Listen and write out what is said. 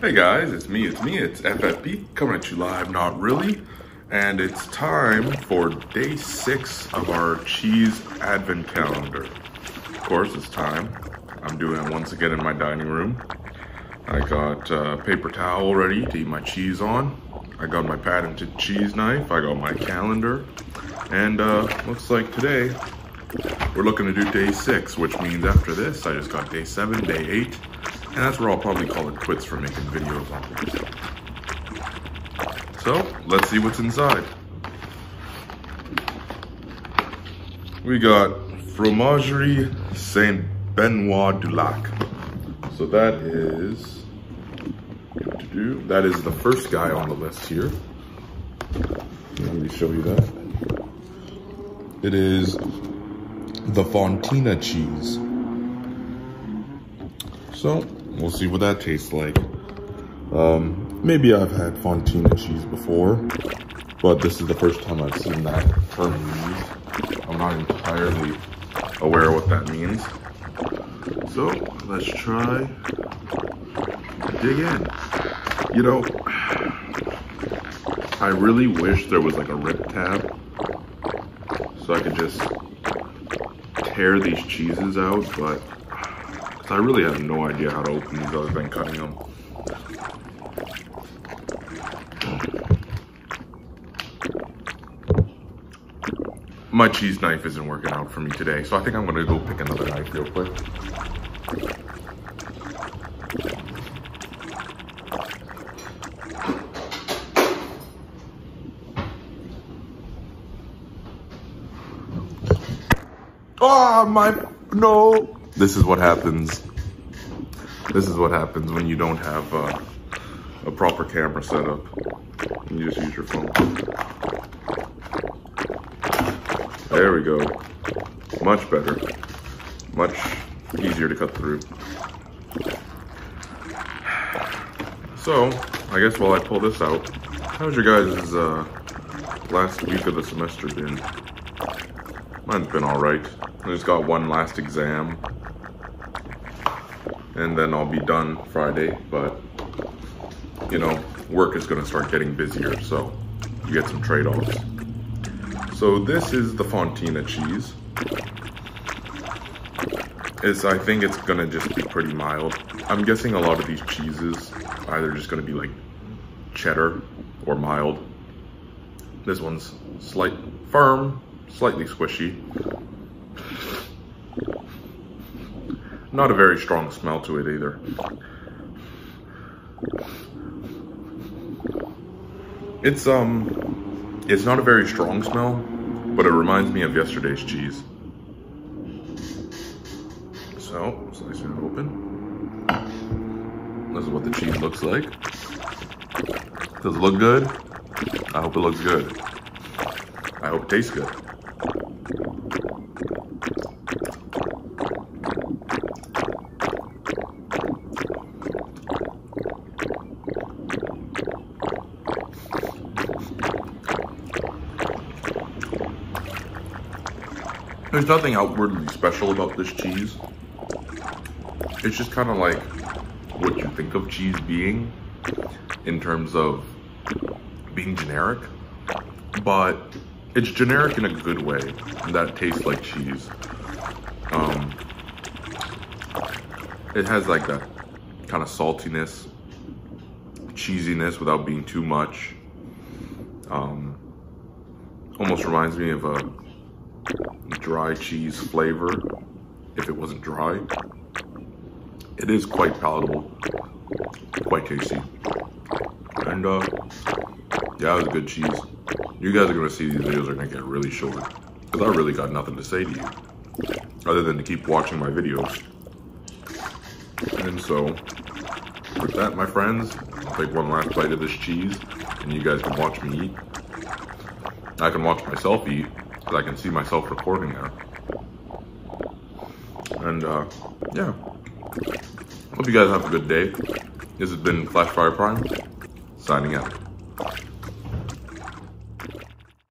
Hey guys, it's me, it's me, it's FFP coming at you live, not really. And it's time for day six of our cheese advent calendar. Of course, it's time. I'm doing it once again in my dining room. I got a paper towel ready to eat my cheese on. I got my patented cheese knife. I got my calendar. And uh, looks like today we're looking to do day six, which means after this, I just got day seven, day eight, and that's where I'll probably call it quits for making videos on this. So, let's see what's inside. We got Fromagerie Saint Benoit du Lac. So that is, that is the first guy on the list here. Let me show you that. It is the Fontina cheese. So, we'll see what that tastes like. Um, maybe I've had Fontina cheese before, but this is the first time I've seen that term used. I'm not entirely aware of what that means. So, let's try dig in. You know, I really wish there was like a rip tab so I could just tear these cheeses out, but I really have no idea how to open these other than cutting them. My cheese knife isn't working out for me today, so I think I'm gonna go pick another knife real quick. Oh, my, no. This is what happens. This is what happens when you don't have uh, a proper camera setup. You just use your phone. There we go. Much better. Much easier to cut through. So, I guess while I pull this out, how's your guys' uh, last week of the semester been? Mine's been alright. I just got one last exam. And then I'll be done Friday, but you know, work is gonna start getting busier, so you get some trade-offs. So this is the Fontina cheese. It's, I think it's gonna just be pretty mild. I'm guessing a lot of these cheeses either just gonna be like cheddar or mild. This one's slight, firm, slightly squishy. Not a very strong smell to it either. It's um, it's not a very strong smell, but it reminds me of yesterday's cheese. So, slice it open. This is what the cheese looks like. Does it look good? I hope it looks good. I hope it tastes good. There's nothing outwardly special about this cheese. It's just kind of like what you think of cheese being in terms of being generic, but it's generic in a good way that tastes like cheese. Um, it has like that kind of saltiness, cheesiness without being too much. Um, almost reminds me of a dry cheese flavor if it wasn't dry. It is quite palatable, quite tasty. And uh, yeah, it was good cheese. You guys are gonna see these videos are gonna get really short because I really got nothing to say to you other than to keep watching my videos. And so, with that, my friends, I'll take one last bite of this cheese and you guys can watch me eat. I can watch myself eat I can see myself recording there. And uh, yeah, hope you guys have a good day. This has been Flash Fire Prime, signing out.